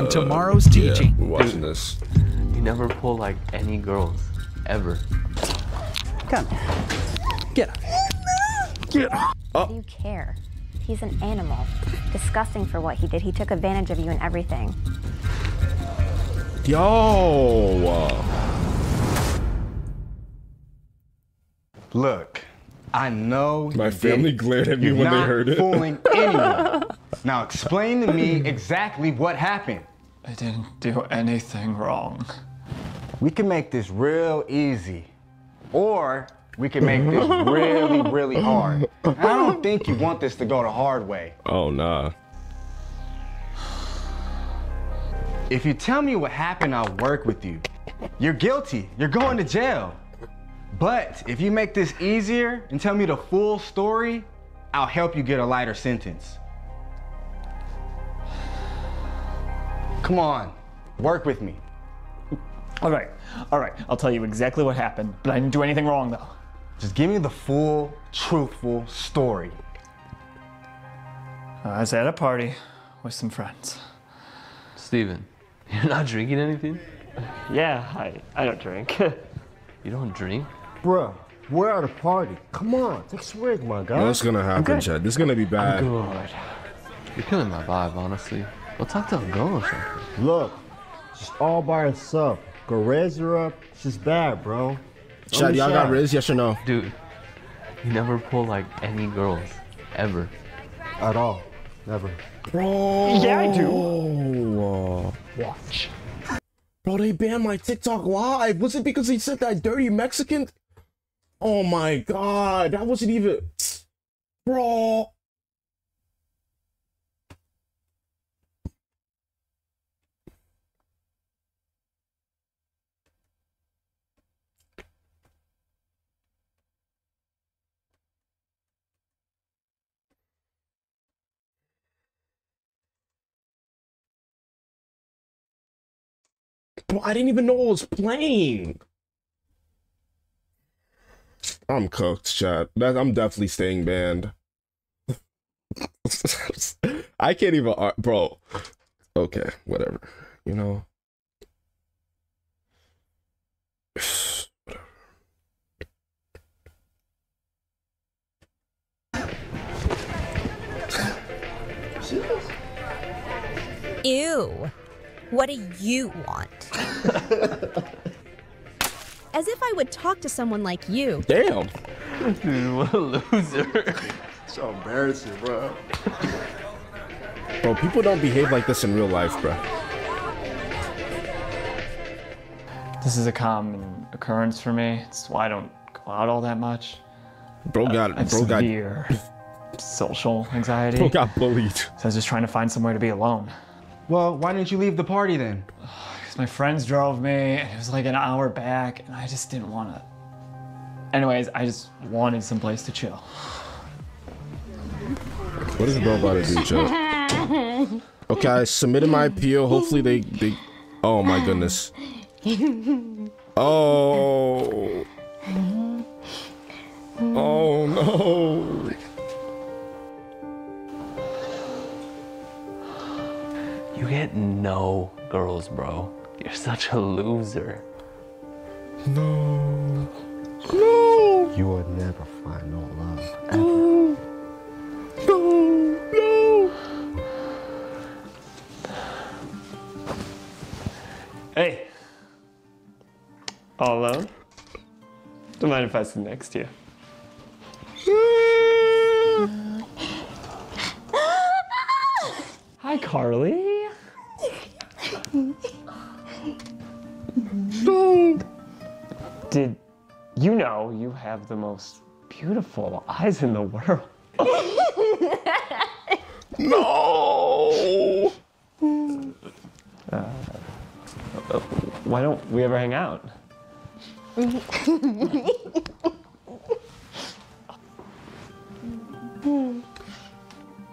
on uh, tomorrow's teaching. We're watching this. You never pull like any girls, ever. Come. Get up. Get up. Why do you care? He's an animal. Disgusting for what he did. He took advantage of you and everything. Yo. Look, I know My family glared at me You're when they heard it. fooling anyone. now explain to me exactly what happened. I didn't do anything wrong. We can make this real easy, or we can make this really, really hard. I don't think you want this to go the hard way. Oh nah. If you tell me what happened, I'll work with you. You're guilty. You're going to jail. But if you make this easier and tell me the full story, I'll help you get a lighter sentence. Come on, work with me. All right, all right. I'll tell you exactly what happened, but I didn't do anything wrong though. Just give me the full, truthful story. I was at a party with some friends. Steven, you're not drinking anything? Yeah, I, I don't drink. You don't drink? Bruh, we're at a party. Come on, take a swig, my guy. What's gonna happen, Chad? This is gonna be bad. Good. You're killing my vibe, honestly. Go talk to a girl or something. Look, she's all by herself. Go raise her up. She's bad, bro. Chad, y'all got shot. Riz? Yes or no? Dude, you never pull like any girls, ever. At all. Never. Bro. Yeah, I do. Oh. Watch. Bro, they banned my TikTok live. Was it because he said that dirty Mexican? Oh my god, that wasn't even. Bro. I didn't even know it was playing. I'm cooked, chat. That, I'm definitely staying banned. I can't even, ar- bro. Okay, whatever. You know. Ew. What do you want? As if I would talk to someone like you. Damn. Dude, what a loser. So embarrassing, bro. Bro, people don't behave like this in real life, bro. This is a common occurrence for me. It's why I don't go out all that much. Bro got, I have bro got, severe social anxiety. bro got bullied. So I was just trying to find somewhere to be alone. Well, why didn't you leave the party then? Because my friends drove me, and it was like an hour back, and I just didn't want to. Anyways, I just wanted someplace to chill. What is bro about to do, chat? Okay, I submitted my appeal. Hopefully they, they. Oh my goodness. Oh. Oh no. Get no girls, bro. You're such a loser. No. No. You will never find no love. No. No. No. Hey! All alone? Don't mind if I sit next to you. Hi, Carly. The most beautiful eyes in the world? No. Uh, why don't we ever hang out? Do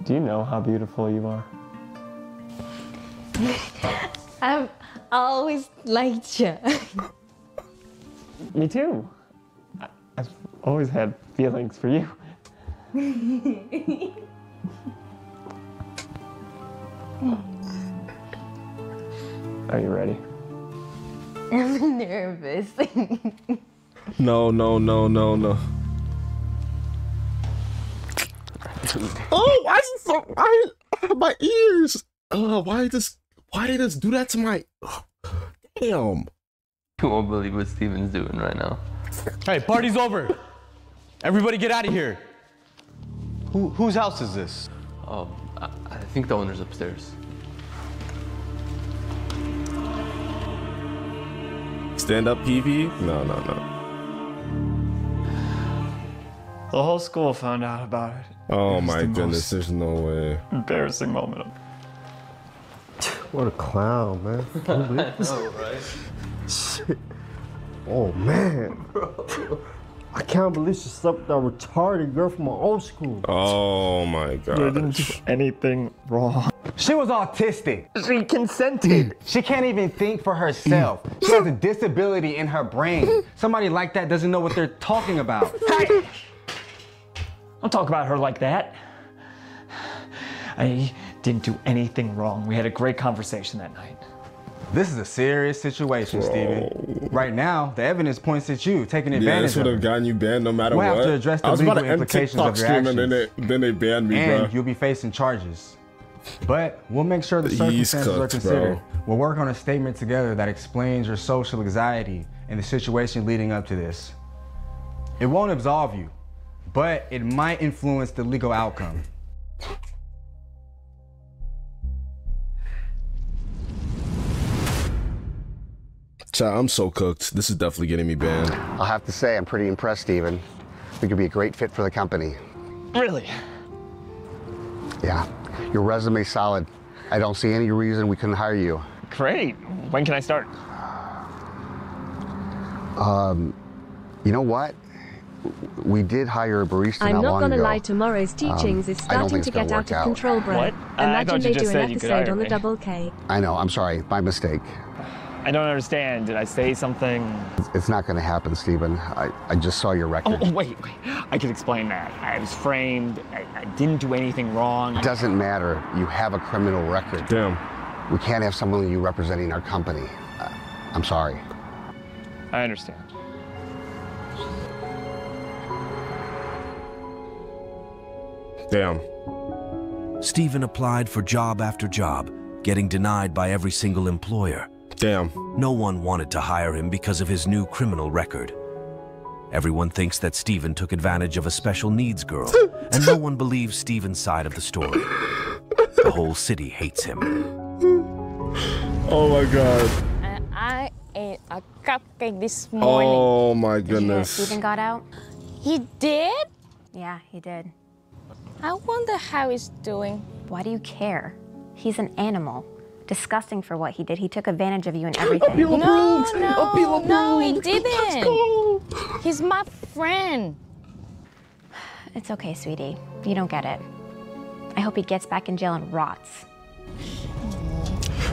you know how beautiful you are? I've always liked you. Me too. I've always had feelings for you. Are you ready? I'm nervous. No, no, no, no, no. oh, why is it so? Why my ears? Uh, why does why did this do that to my? Damn. You won't believe what Steven's doing right now. Hey, party's over. Everybody get out of here. Who, whose house is this? Oh, I, I think the owner's upstairs. Stand up, PV? No, no, no. The whole school found out about it. Oh It my the goodness, there's no way. Embarrassing moment. What a clown, man. Can you believe this? Shit. Oh man. I can't believe she slept with that retarded girl from my old school. Oh my god. didn't do anything wrong. She was autistic. She consented. She can't even think for herself. She has a disability in her brain. Somebody like that doesn't know what they're talking about. Hey! Don't talk about her like that. I didn't do anything wrong. We had a great conversation that night. This is a serious situation, Steven. Right now, the evidence points at you taking Yeah, advantage this would have gotten you banned no matter We'll what. have to address the I was about to legal implications of your stream and then they, then they banned me, and bro. you'll be facing charges. But we'll make sure the circumstances are considered. bro. We'll work on a statement together that explains your social anxiety and the situation leading up to this. It won't absolve you, but it might influence the legal outcome. Chat, I'm so cooked. This is definitely getting me banned. I'll have to say, I'm pretty impressed, Steven. We could be a great fit for the company. Really? Yeah, your resume's solid. I don't see any reason we couldn't hire you. Great. When can I start? Um, you know what? We did hire a barista I'm not not long gonna ago. lie, tomorrow's teachings Um, is I don't starting think to it's get out work of out. control, bro. What? I Imagine thought you they just do said an episode on the double K. I know, I'm sorry, my mistake. I don't understand. Did I say something? It's not gonna happen, Steven. I, I just saw your record. Oh, oh, wait, wait. I can explain that. I was framed. I, I didn't do anything wrong. It doesn't matter. You have a criminal record. Damn. We can't have someone like you representing our company. Uh, I'm sorry. I understand. Damn. Stephen applied for job after job, getting denied by every single employer. Damn. No one wanted to hire him because of his new criminal record. Everyone thinks that Stephen took advantage of a special needs girl, and no one believes Stephen's side of the story. The whole city hates him. Oh my god. And I ate a cupcake this oh morning. Oh my Did you hear goodness. Steven got out? He did? Yeah, he did. I wonder how he's doing. Why do you care? He's an animal. Disgusting for what he did. He took advantage of you and everything. No, no, no, he didn't. He's my friend. It's okay, sweetie. You don't get it. I hope he gets back in jail and rots.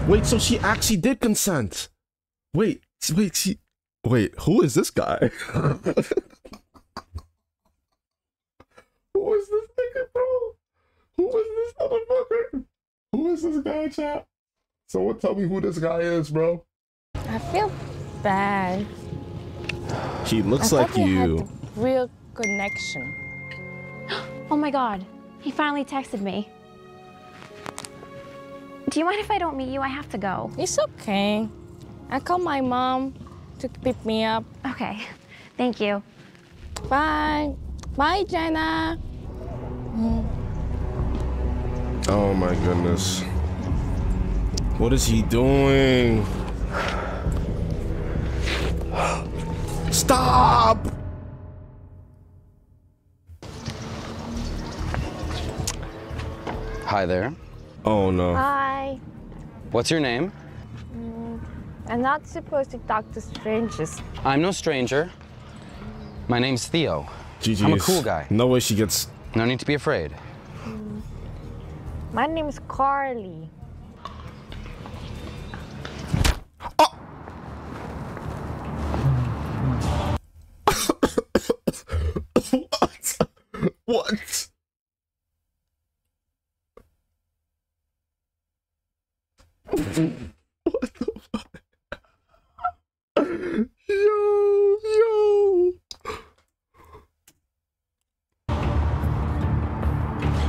Wait, so she actually did consent. Wait, wait, she. Wait, who is this guy? who is this nigga, bro? Who is this motherfucker? Who is this guy, chat? Someone tell me who this guy is, bro. I feel bad. He looks I like thought had you. real connection. Oh my god. He finally texted me. Do you mind if I don't meet you? I have to go. It's okay. I called my mom to pick me up. Okay. Thank you. Bye. Bye, Jenna. Oh my goodness. What is he doing? Stop! Hi there. Oh no. Hi. What's your name? Mm, I'm not supposed to talk to strangers. I'm no stranger. My name's Theo. GG's. I'm a cool guy. No way she gets. No need to be afraid. Mm. My name is Carly. what the fuck? yo, yo.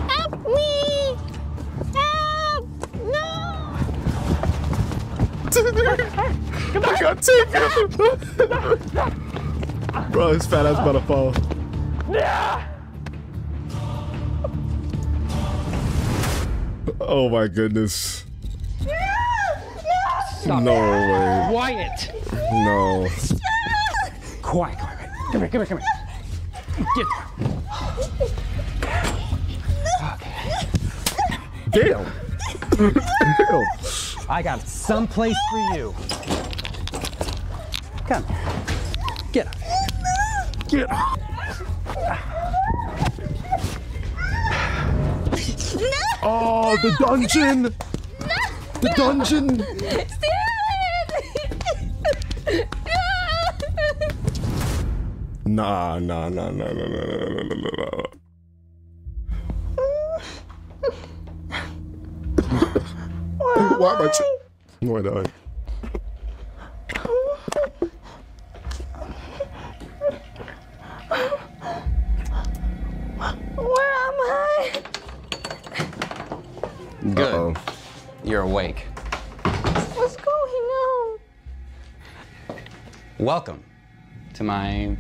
Help me! Help! No! Come on! I got taken! Bro, his fat ass about to fall. Yeah! Oh my goodness. Stop no it. way. Quiet. No. Quiet, quiet, quiet. Come here, come here, come here. Get Damn. Damn. I got someplace for you. Come. Get up. Get up. Oh, the dungeon. The dungeon. Nah, nah, nah, nah, nah, nah, nah, nah, nah, nah. Why am I? Ch- Why not? Where am I? Good. You're awake. What's going on? Welcome to my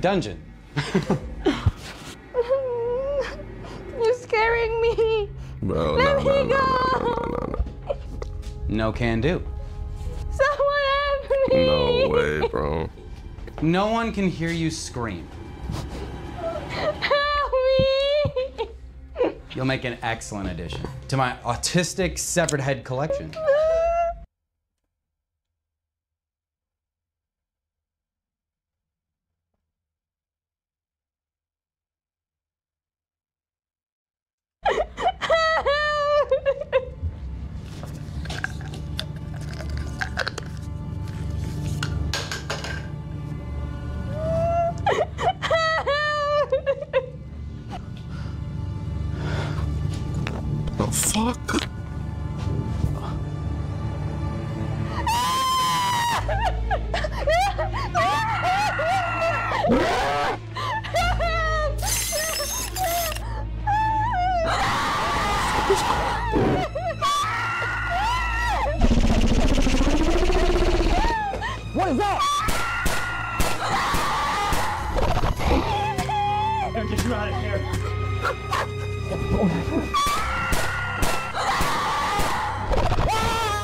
dungeon. You're scaring me. No, Let no, me no, go. No can do. Someone help me. No way, bro. No one can hear you scream. Help me. You'll make an excellent addition to my autistic severed head collection. fuck? Ah!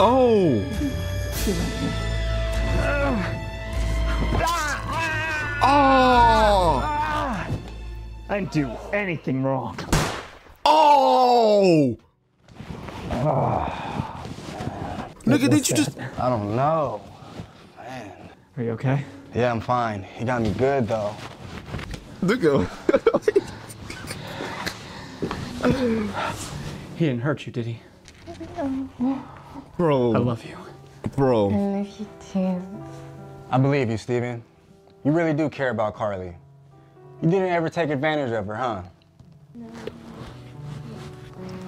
Oh. Ah. Oh. I didn't do anything wrong. Oh. Ah. Nigga, did you just? I don't know. Man. Are you okay? Yeah, I'm fine. He got me good though. Nigga. He didn't hurt you, did he? Bro. I love you. Bro. I love you too. I believe you, Steven. You really do care about Carly. You didn't ever take advantage of her, huh? No.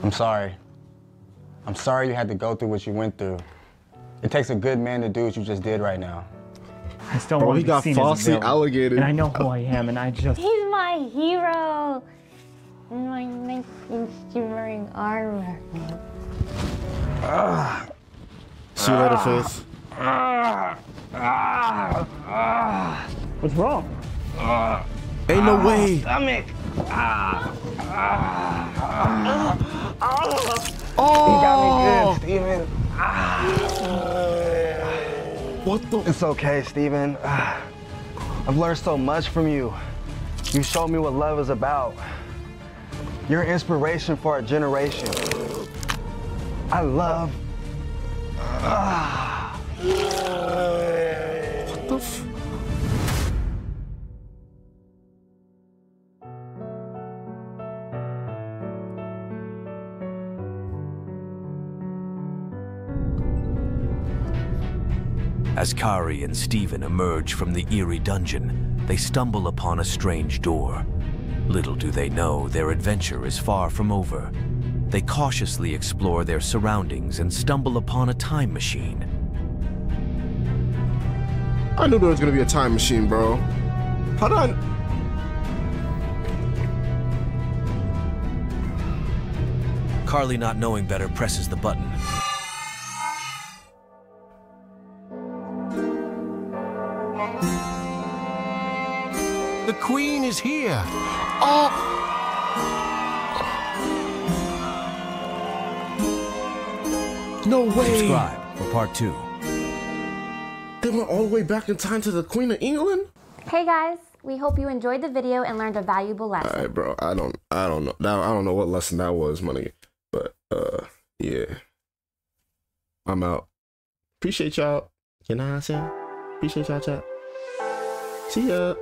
I'm sorry. I'm sorry you had to go through what you went through. It takes a good man to do what you just did right now. I still Bro, want he to be got seen as a falsely villain. alligated. And I know who I am, and I just. He's my hero. My nice and shimmering armor. See you later, Faith. What's wrong? Ain't no way. Stomach. Oh. He got me good, oh. Steven. What the? It's okay, Steven. I've learned so much from you. You showed me what love is about. You're inspiration for our generation. I love. What the? F- As Kari and Stephen emerge from the eerie dungeon, they stumble upon a strange door. Little do they know their adventure is far from over. They cautiously explore their surroundings and stumble upon a time machine. I knew there was gonna be a time machine, bro. How on. I... Carly, not knowing better, presses the button. The Queen is here. Oh! No way. Subscribe for part two. They went all the way back in time to the Queen of England? Hey guys, we hope you enjoyed the video and learned a valuable lesson. Alright, bro. I don't I don't know. Now I don't know what lesson that was, money. But uh yeah. I'm out. Appreciate y'all. You know what I'm saying? Appreciate y'all chat. See ya.